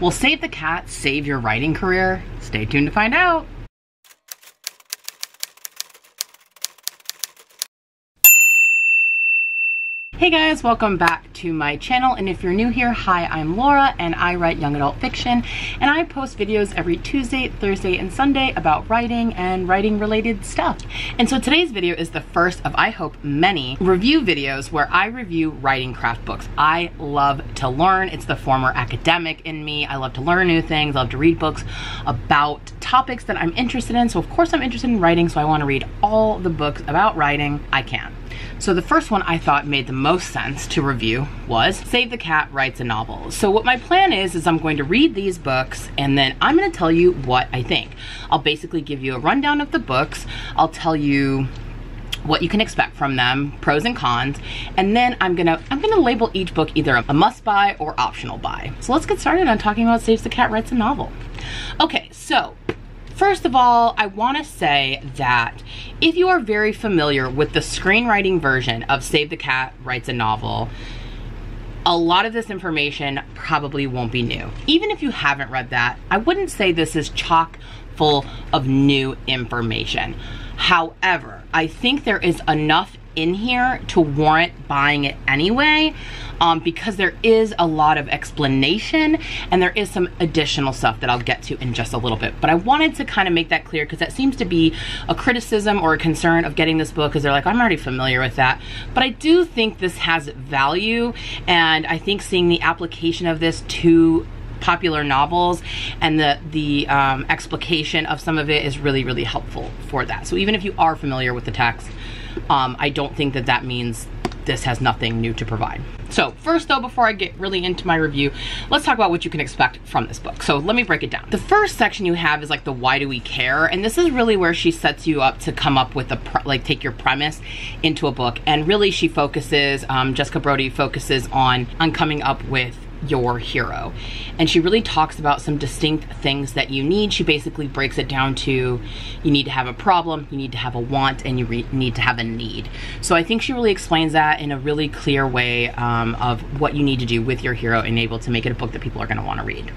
Will Save the Cat save your writing career? Stay tuned to find out. Hey guys, welcome back to my channel. And if you're new here, hi, I'm Laura and I write young adult fiction. And I post videos every Tuesday, Thursday, and Sunday about writing and writing related stuff. And so today's video is the first of, I hope, many review videos where I review writing craft books. I love to learn. It's the former academic in me. I love to learn new things. I love to read books about topics that I'm interested in. So of course I'm interested in writing, so I wanna read all the books about writing I can. So the first one I thought made the most sense to review was Save the Cat Writes a Novel. So what my plan is, is I'm going to read these books and then I'm gonna tell you what I think. I'll basically give you a rundown of the books. I'll tell you what you can expect from them, pros and cons, and then I'm gonna I'm gonna label each book either a must buy or optional buy. So let's get started on talking about Save the Cat Writes a Novel. Okay, so First of all, I want to say that if you are very familiar with the screenwriting version of Save the Cat Writes a Novel, a lot of this information probably won't be new. Even if you haven't read that, I wouldn't say this is chock full of new information. However, I think there is enough in here to warrant buying it anyway um, because there is a lot of explanation and there is some additional stuff that I'll get to in just a little bit. But I wanted to kind of make that clear because that seems to be a criticism or a concern of getting this book because they're like, I'm already familiar with that. But I do think this has value and I think seeing the application of this to popular novels and the the um, explication of some of it is really really helpful for that so even if you are familiar with the text um, I don't think that that means this has nothing new to provide. So first though, before I get really into my review, let's talk about what you can expect from this book. So let me break it down. The first section you have is like the why do we care? And this is really where she sets you up to come up with a, like take your premise into a book. And really she focuses, um, Jessica Brody focuses on, on coming up with your hero. And she really talks about some distinct things that you need. She basically breaks it down to you need to have a problem, you need to have a want, and you need to have a need. So I think she really explains that in a really clear way um, of what you need to do with your hero and able to make it a book that people are going to want to read.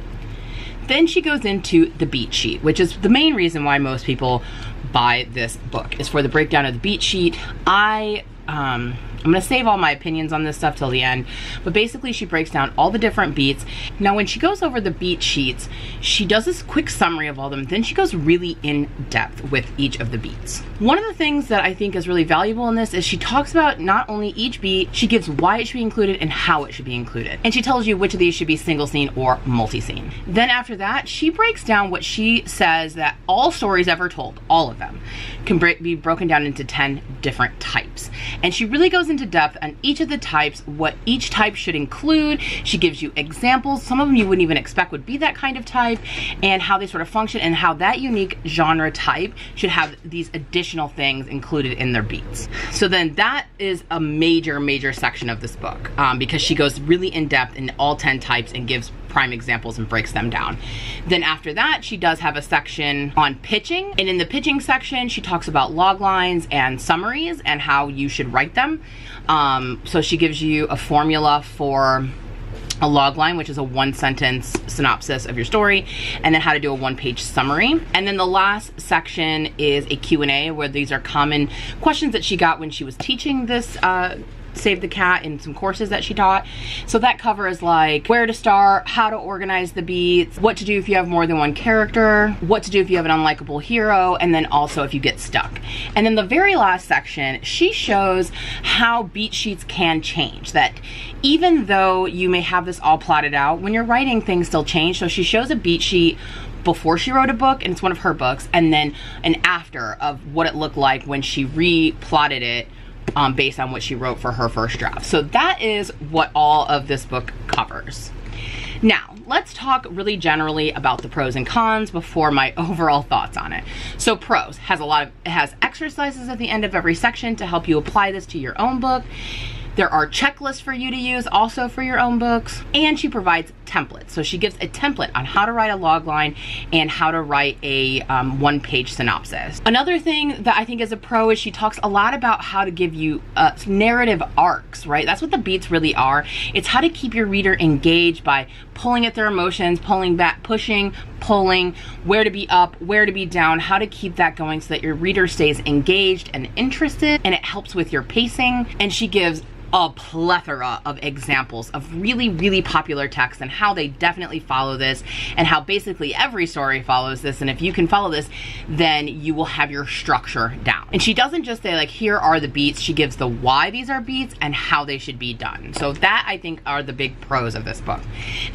Then she goes into the beat sheet, which is the main reason why most people buy this book, is for the breakdown of the beat sheet. I um, I'm gonna save all my opinions on this stuff till the end, but basically she breaks down all the different beats. Now when she goes over the beat sheets, she does this quick summary of all them, then she goes really in depth with each of the beats. One of the things that I think is really valuable in this is she talks about not only each beat, she gives why it should be included and how it should be included. And she tells you which of these should be single scene or multi-scene. Then after that, she breaks down what she says that all stories ever told, all of them, can be broken down into 10 different types. And she really goes into depth on each of the types, what each type should include. She gives you examples. Some of them you wouldn't even expect would be that kind of type and how they sort of function and how that unique genre type should have these additional things included in their beats. So then that is a major, major section of this book um, because she goes really in depth in all 10 types and gives prime examples and breaks them down. Then after that, she does have a section on pitching. And in the pitching section, she talks about log lines and summaries and how you should write them. Um, so she gives you a formula for a log line, which is a one sentence synopsis of your story, and then how to do a one page summary. And then the last section is a Q&A where these are common questions that she got when she was teaching this uh, Save the Cat in some courses that she taught. So that covers like where to start, how to organize the beats, what to do if you have more than one character, what to do if you have an unlikable hero, and then also if you get stuck. And then the very last section, she shows how beat sheets can change. That even though you may have this all plotted out, when you're writing things still change. So she shows a beat sheet before she wrote a book, and it's one of her books, and then an after of what it looked like when she re-plotted it um, based on what she wrote for her first draft. So that is what all of this book covers. Now, let's talk really generally about the pros and cons before my overall thoughts on it. So pros has a lot of, it has exercises at the end of every section to help you apply this to your own book. There are checklists for you to use also for your own books. And she provides templates. So she gives a template on how to write a log line and how to write a um, one page synopsis. Another thing that I think is a pro is she talks a lot about how to give you uh, narrative arcs, right? That's what the beats really are. It's how to keep your reader engaged by pulling at their emotions, pulling back, pushing, pulling, where to be up, where to be down, how to keep that going so that your reader stays engaged and interested and it helps with your pacing. And she gives a plethora of examples of really, really popular texts and how they definitely follow this and how basically every story follows this. And if you can follow this, then you will have your structure down. And she doesn't just say like, here are the beats. She gives the why these are beats and how they should be done. So that I think are the big pros of this book.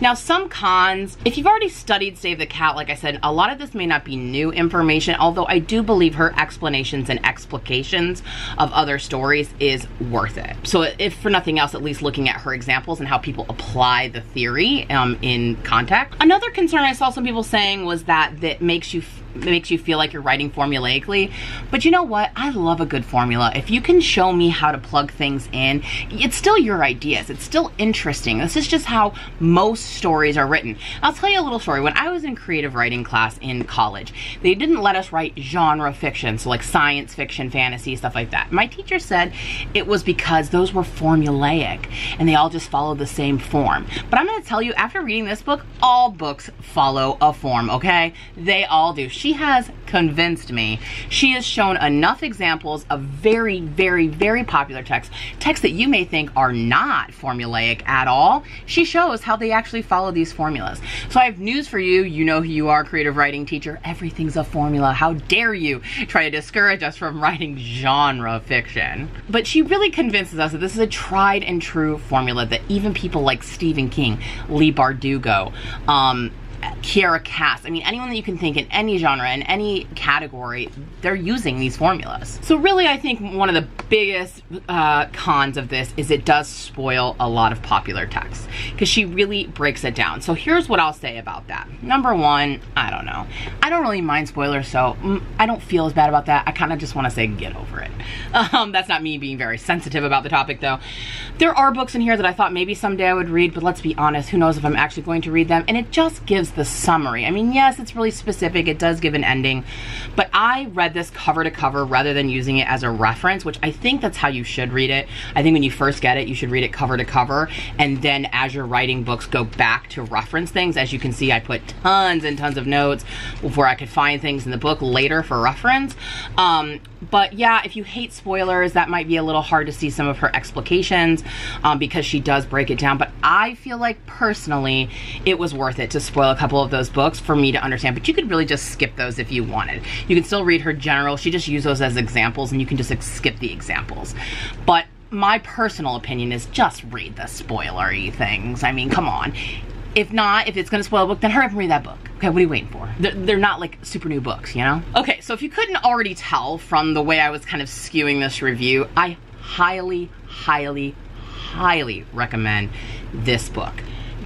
Now some cons, if you've already studied Save the Cat, like I said, a lot of this may not be new information, although I do believe her explanations and explications of other stories is worth it. So if for nothing else, at least looking at her examples and how people apply the theory um, in context. Another concern I saw some people saying was that that makes you makes you feel like you're writing formulaically. But you know what? I love a good formula. If you can show me how to plug things in, it's still your ideas. It's still interesting. This is just how most stories are written. I'll tell you a little story. When I was in creative writing class in college, they didn't let us write genre fiction, so like science fiction, fantasy, stuff like that. My teacher said it was because those were formulaic and they all just followed the same form. But I'm going to tell you, after reading this book, all books follow a form, okay? They all do. She she has convinced me. She has shown enough examples of very, very, very popular texts, texts that you may think are not formulaic at all. She shows how they actually follow these formulas. So I have news for you. You know who you are, creative writing teacher. Everything's a formula. How dare you try to discourage us from writing genre fiction? But she really convinces us that this is a tried and true formula that even people like Stephen King, Leigh Bardugo, um, Kiera Cass. I mean, anyone that you can think in any genre, in any category, they're using these formulas. So really, I think one of the biggest uh, cons of this is it does spoil a lot of popular texts because she really breaks it down. So here's what I'll say about that. Number one, I don't know. I don't really mind spoilers, so mm, I don't feel as bad about that. I kind of just want to say get over it. Um, that's not me being very sensitive about the topic though. There are books in here that I thought maybe someday I would read, but let's be honest, who knows if I'm actually going to read them. And it just gives the summary. I mean, yes, it's really specific. It does give an ending, but I read this cover to cover rather than using it as a reference, which I think that's how you should read it. I think when you first get it, you should read it cover to cover, and then as you're writing books, go back to reference things. As you can see, I put tons and tons of notes where I could find things in the book later for reference. Um, but yeah, if you hate spoilers, that might be a little hard to see some of her explications um, because she does break it down. But I feel like personally, it was worth it to spoil a couple of those books for me to understand. But you could really just skip those if you wanted. You can still read her general. She just used those as examples and you can just skip the examples. But my personal opinion is just read the spoilery things. I mean, come on. If not, if it's gonna spoil a book, then hurry up and read that book. Okay, what are you waiting for? They're, not like super new books, you know? Okay, so if you couldn't already tell from the way I was kind of skewing this review, I highly, highly, highly recommend this book.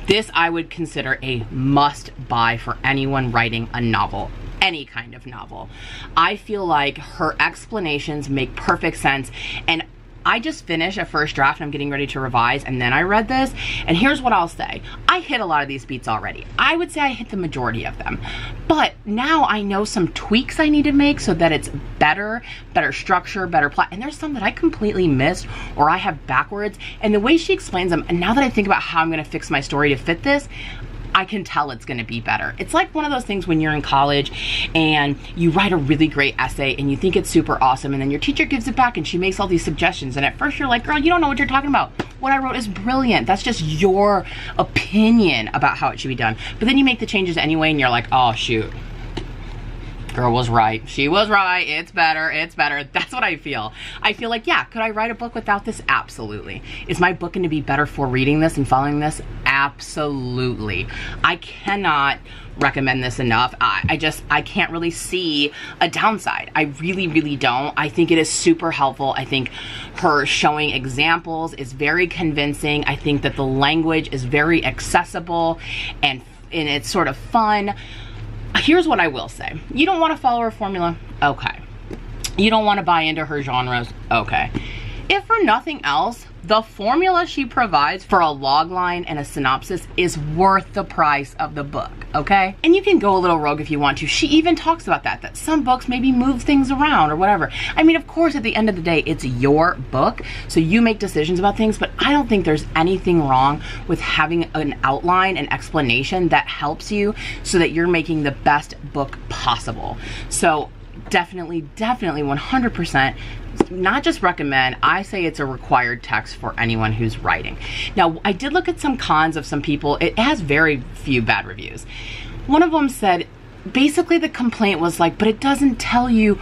This I would consider a must buy for anyone writing a novel any kind of novel. I feel like her explanations make perfect sense and I just finished a first draft I'm getting ready to revise and then I read this and here's what I'll say. I hit a lot of these beats already. I would say I hit the majority of them. But now I know some tweaks I need to make so that it's better, better structure, better plot. And there's some that I completely missed or I have backwards. And the way she explains them, and now that I think about how I'm gonna fix my story to fit this, I can tell it's gonna be better. It's like one of those things when you're in college and you write a really great essay and you think it's super awesome and then your teacher gives it back and she makes all these suggestions and at first you're like, girl, you don't know what you're talking about. What I wrote is brilliant. That's just your opinion about how it should be done. But then you make the changes anyway and you're like, oh shoot, girl was right. She was right. It's better. It's better. That's what I feel. I feel like, yeah, could I write a book without this? Absolutely. Is my book going to be better for reading this and following this? Absolutely. I cannot recommend this enough. I, I, just, I can't really see a downside. I really, really don't. I think it is super helpful. I think her showing examples is very convincing. I think that the language is very accessible and, and it's sort of fun here's what I will say. You don't want to follow her formula? Okay. You don't want to buy into her genres? Okay. If for nothing else, the formula she provides for a log line and a synopsis is worth the price of the book, okay? And you can go a little rogue if you want to. She even talks about that, that some books maybe move things around or whatever. I mean, of course, at the end of the day, it's your book, so you make decisions about things, but I don't think there's anything wrong with having an outline, an explanation that helps you so that you're making the best book possible. So definitely, definitely 100% not just recommend, I say it's a required text for anyone who's writing. Now, I did look at some cons of some people. It has very few bad reviews. One of them said, basically the complaint was like, but it doesn't tell you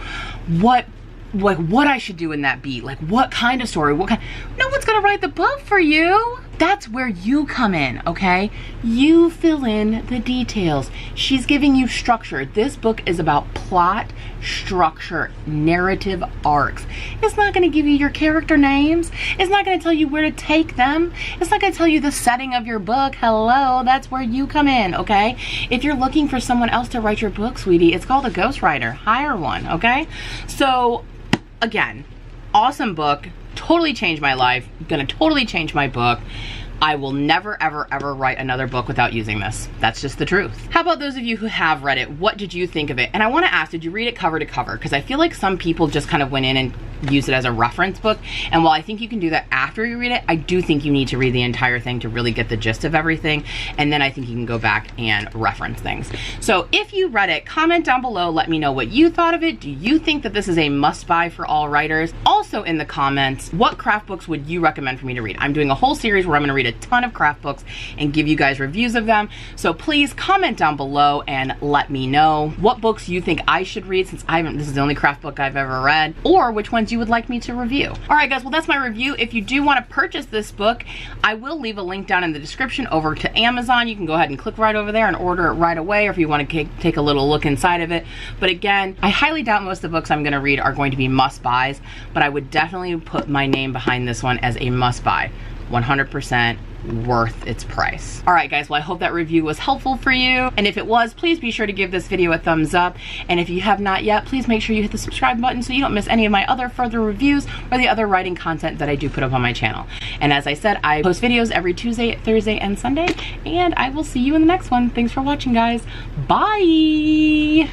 what like what I should do in that beat, like what kind of story, what kind. No one's gonna write the book for you. That's where you come in, okay? You fill in the details. She's giving you structure. This book is about plot, structure, narrative arcs. It's not gonna give you your character names. It's not gonna tell you where to take them. It's not gonna tell you the setting of your book. Hello, that's where you come in, okay? If you're looking for someone else to write your book, sweetie, it's called a ghostwriter. Hire one, okay? So again, awesome book. Totally change my life. Gonna totally change my book. I will never, ever, ever write another book without using this. That's just the truth. How about those of you who have read it? What did you think of it? And I want to ask, did you read it cover to cover? Because I feel like some people just kind of went in and use it as a reference book. And while I think you can do that after you read it, I do think you need to read the entire thing to really get the gist of everything. And then I think you can go back and reference things. So if you read it, comment down below. Let me know what you thought of it. Do you think that this is a must buy for all writers? Also in the comments, what craft books would you recommend for me to read? I'm doing a whole series where I'm going to read a ton of craft books and give you guys reviews of them. So please comment down below and let me know what books you think I should read since I haven't, this is the only craft book I've ever read, or which ones you would like me to review. All right, guys, well, that's my review. If you do want to purchase this book, I will leave a link down in the description over to Amazon. You can go ahead and click right over there and order it right away, or if you want to take a little look inside of it. But again, I highly doubt most of the books I'm going to read are going to be must buys, but I would definitely put my name behind this one as a must buy. 100% worth its price. All right, guys, well, I hope that review was helpful for you. And if it was, please be sure to give this video a thumbs up. And if you have not yet, please make sure you hit the subscribe button so you don't miss any of my other further reviews or the other writing content that I do put up on my channel. And as I said, I post videos every Tuesday, Thursday, and Sunday, and I will see you in the next one. Thanks for watching, guys. Bye!